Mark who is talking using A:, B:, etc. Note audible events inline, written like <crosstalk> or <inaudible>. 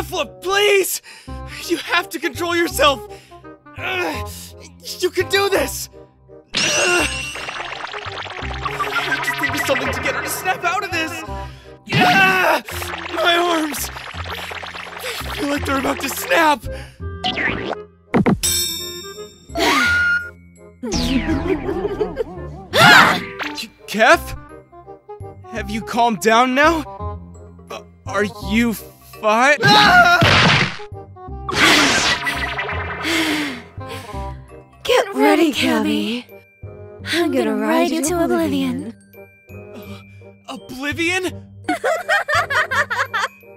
A: Kefla, please! You have to control yourself! You can do this! I have to think of something to get her to snap out of this! My arms! I feel like they're about to snap! Kef? Have you calmed down now? Uh, are you fine? <laughs>
B: Get ready, Cabby. I'm gonna ride you to oblivion.
A: Oblivion? <laughs>